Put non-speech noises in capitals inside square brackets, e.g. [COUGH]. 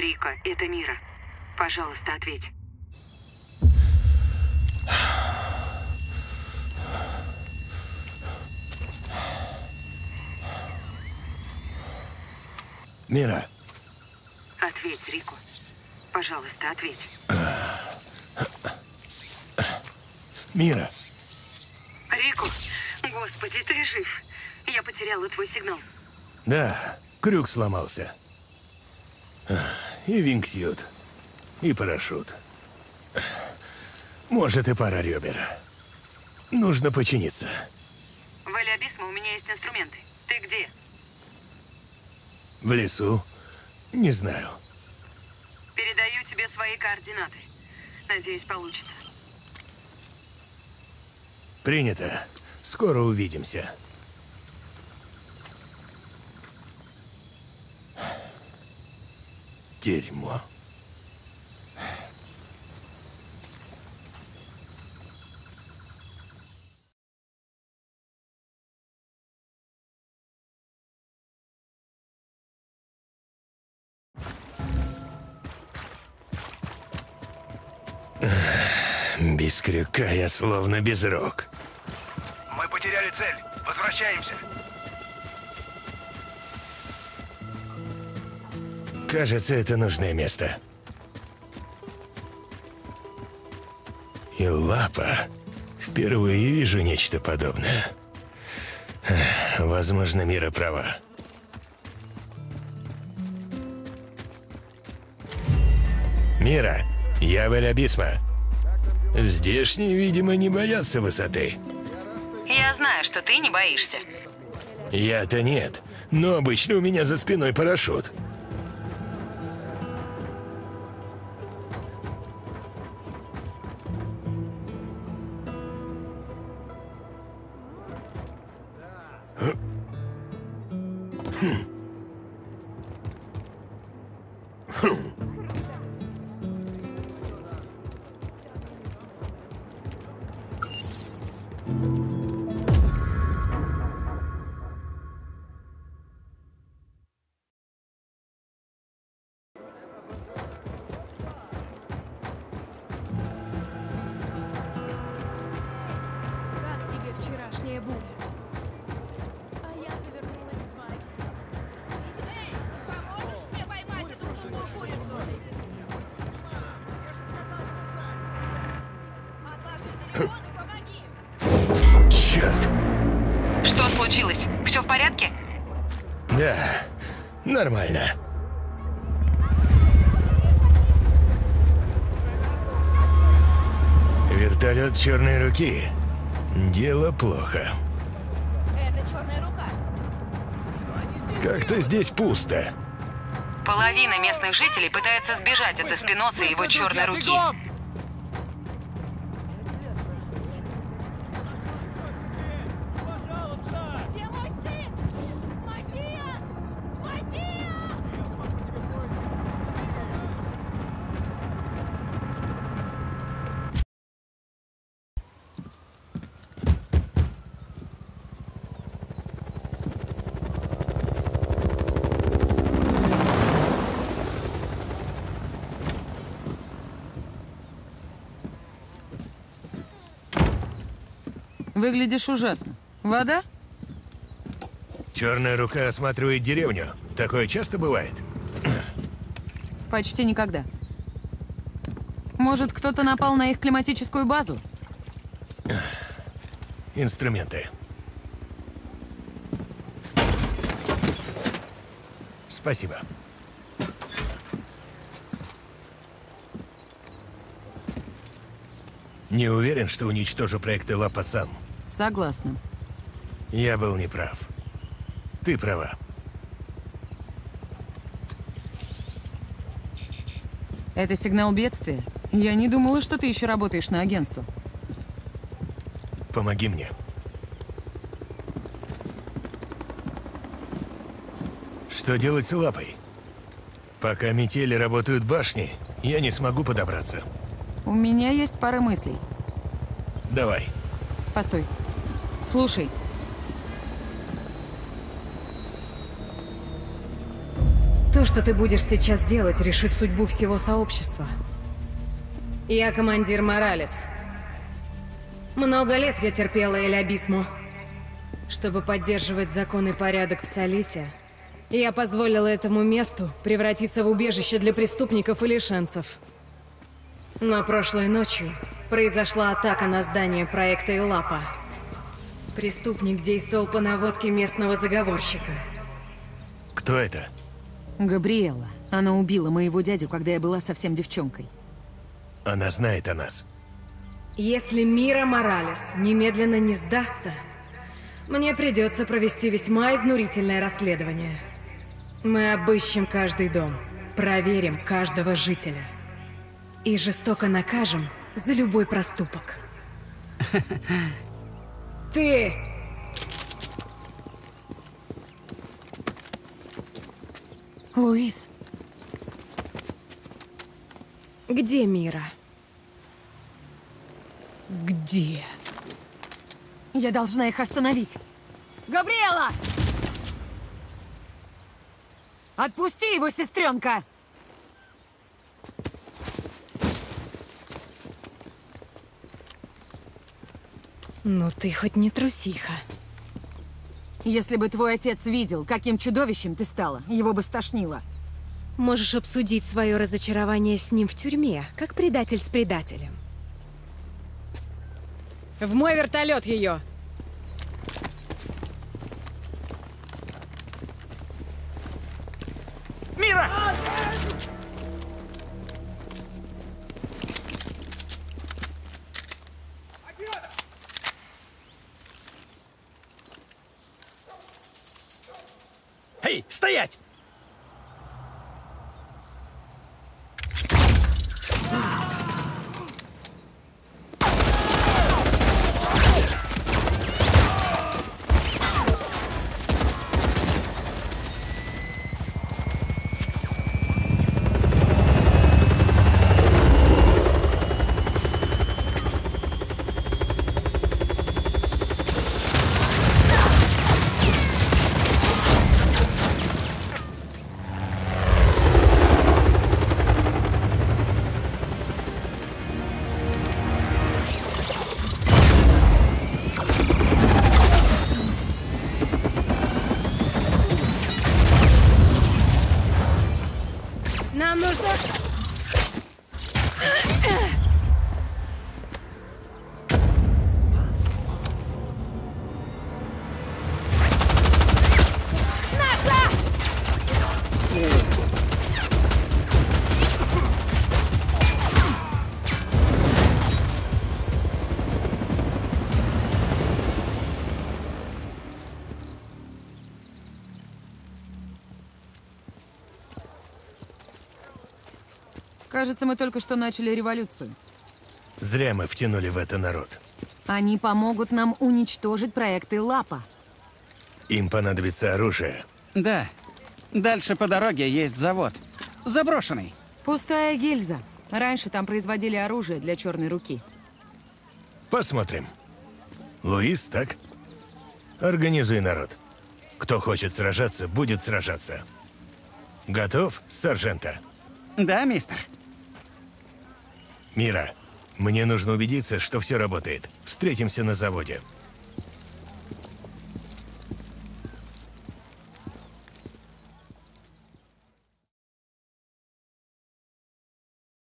Рика, это Мира. Пожалуйста, ответь. Мира, Ответь, Рико. Пожалуйста, ответь. Мира, Рико, господи, ты жив. Я потеряла твой сигнал. да, крюк сломался. И винксют, и парашют. Может, и пара ребер. Нужно починиться. В Эле Абисма у меня есть инструменты. Ты где? В лесу? Не знаю. Передаю тебе свои координаты. Надеюсь, получится. Принято. Скоро увидимся. Дерьмо. Без крюка я словно без рук. Мы потеряли цель. Возвращаемся. Кажется, это нужное место. И лапа. Впервые вижу нечто подобное. Возможно, Мира права. Мира, я Веля Бисма. Здешние, видимо, не боятся высоты. Я знаю, что ты не боишься. Я-то нет, но обычно у меня за спиной парашют. Вчерашняя буря? Черт! Что случилось? Все в порядке? Да, нормально. Вертолет черной руки. Дело плохо. Это черная рука. Как-то здесь пусто. Половина местных жителей пытается сбежать от Эспиноса и его черной руки. Где мой сын? Матиас! Матиас! Выглядишь ужасно. Вода? Черная рука осматривает деревню. Такое часто бывает. [CLEARS THROAT] Почти никогда. Может, кто-то напал на их климатическую базу? [CLEARS THROAT] Инструменты. Спасибо. Не уверен, что уничтожу проекты Лапа сам. Согласна. Я был неправ. Ты права. Это сигнал бедствия. Я не думала, что ты еще работаешь на агентство. Помоги мне. Что делать с лапой? Пока метели работают башни, я не смогу подобраться. У меня есть пара мыслей. Давай. Постой. То, что ты будешь сейчас делать, решит судьбу всего сообщества. Я командир Моралес. Много лет я терпела Эль. Чтобы поддерживать закон и порядок в Салисе, я позволила этому месту превратиться в убежище для преступников и лишенцев. Но прошлой ночью произошла атака на здание проекта Илапа. Преступник действовал по наводке местного заговорщика. Кто это? Габриэла. Она убила моего дядю, когда я была совсем девчонкой. Она знает о нас. Если Мира Моралес немедленно не сдастся, мне придется провести весьма изнурительное расследование. Мы обыщем каждый дом, проверим каждого жителя. И жестоко накажем за любой проступок. [LAUGHS] Ты! Луис, Где Мира? Где? я должна их остановить. Габриэла! Отпусти его, сестренка! Ну ты хоть не трусиха. Если бы твой отец видел, каким чудовищем ты стала, его бы стошнило. Можешь обсудить свое разочарование с ним в тюрьме, как предатель с предателем. В мой вертолет ее! Стоять! Кажется, мы только что начали революцию. Зря мы втянули в это народ. Они помогут нам уничтожить проекты Лапа. Им понадобится оружие. Да. Дальше по дороге есть завод. Заброшенный. Пустая гильза. Раньше там производили оружие для черной руки. Посмотрим. Луис, так? Организуй народ. Кто хочет сражаться, будет сражаться. Готов, сержанта? Да, мистер? Мира, мне нужно убедиться, что все работает. Встретимся на заводе.